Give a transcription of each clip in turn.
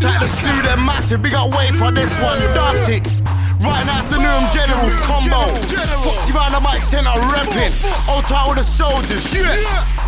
Tight the slew, they're massive. Big up wait for this one, Darty. Right now, afternoon generals combo. Footsie round the mic center repping. Hold tight with the soldiers, yeah.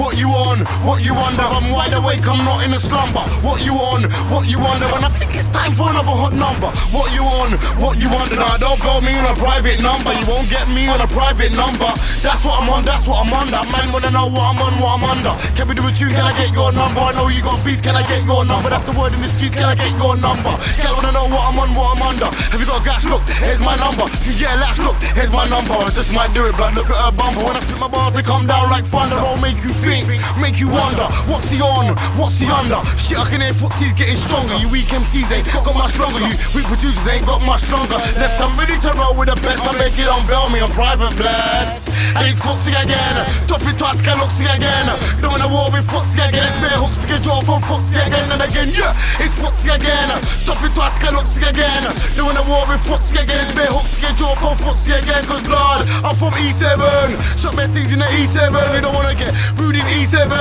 What you on? What you wonder? I'm wide awake, I'm not in a slumber. What you on? What you wonder? And I think it's time for another hot number. What you on? What you wonder? Now don't call me on a private number. You won't get me on a private number. That's what I'm on, that's what I'm under. Man wanna know what I'm on, what I'm under. Can we do a tune? Can I get your number? I know you got beats, can I get your number? That's the word in the streets, can I get your number? Girl wanna know what I'm on, what I'm under. Have you got a gas? Look, here's my number. You get a latch, look, here's my number. I just might do it, but look at her bumper. When I spit my bars, they come down like thunder. Don't make you think, make you wonder what's he on, what's he under. Shit, I can hear footsies getting stronger. You weak MCs ain't got much stronger. You weak producers ain't got much stronger. Left, I'm ready to roll with the best. I make it on bail me on private blast. And it's footsie again. Stop it, twat, can look again. Doing a war with footsie again. It's bare hooks to get draw from footsie again and again. Yeah, it's footsie again. Stop it, twat, can look again. Doing a war with footsie again. It's bare hooks to get draw from footsie again. Cause blood, I'm from E7. Shot my things in the E7. You don't wanna get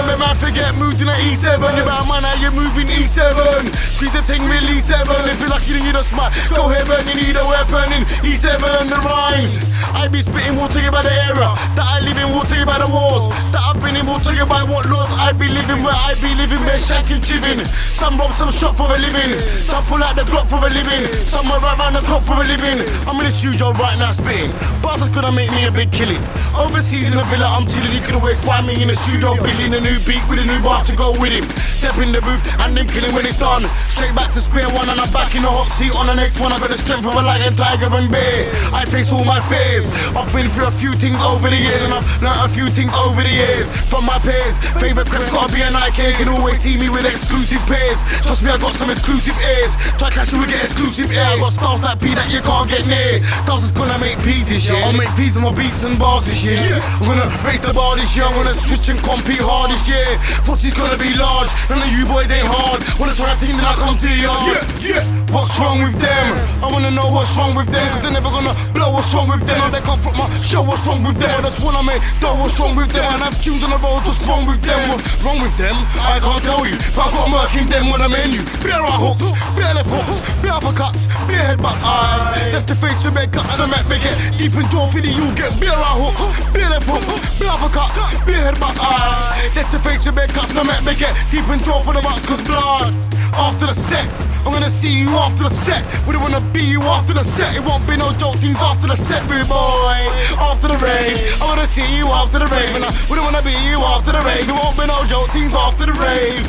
rude in E7 me man forget moved in the E7 You better man how you're moving E7 Squeeze the thing with E7 You just might Go ahead burn you need a weapon in E7 the rhymes. I be spitting will tell you about the era That I live in will tell you about the wars That I've been in will tell you about what laws I be living where I be living where shanking chivin Some rob some shot for a living. Some pull out the Glock for a living. Some run around the clock for a living. I'm in the studio right now spitting. Bars gonna make me a big killing. Overseas in the villa I'm chilling. You can always find me in the studio Building a new beat with a new bar to go with him. Step in the booth and then killing when it's done. Straight back to square one and I'm back in the hot seat on the next one. I got the strength of a lion, tiger and bear. I face all my fears. I've been through a few things over the years and I've learned a few things over the years from my peers. Favorite crep's gotta be a Nike. Can always see me with exclusive pairs. Trust me, I got some exclusive ears. Try catching, we get exclusive air. I got stars like P that you can't get near. Is gonna make peas this year. I'll make peas on my beats and bars this year. I'm gonna raise the bar this year. I'm gonna switch and compete hard this year. Footsie's gonna be large, none of you boys ain't hard. Wanna try a team, then I come to you. Yeah, yeah. What's wrong with them? I wanna know what's wrong with them, cause they're never gonna blow what's wrong with them. And they come from my show what's wrong with them. I just wanna make know what's wrong with them. And have tunes on the road, what's wrong with them? What's wrong with them? I can't tell you, but I got murking them I'm in you. Bare our hooks, bare left hooks, bare uppercuts, bare headbutts. I left the face to make cuts, and I make it deep in jaw for you get bare hooks, bare left hooks, bare uppercuts, bare headbutts. I left the face to make cuts, and I make get deep in jaw for the box, cause blood. After the set, I'm gonna see you after the set. We don't wanna be you after the set. It won't be no joke things after the set, big boy. After the rave, I'm gonna see you after the rave. And I, we don't wanna be you after the rave. It won't be no joke things after the rave.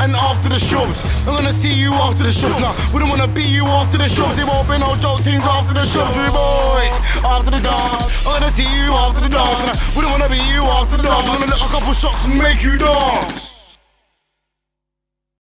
And after the shows, I'm gonna see you after the shows. Now, we don't wanna be you after the shows. It won't be no joke things after the shows, big boy. After the dance, I'm gonna see you after the dance. And I, we don't wanna be you after the dance. I'm gonna let a couple shots and make you dance.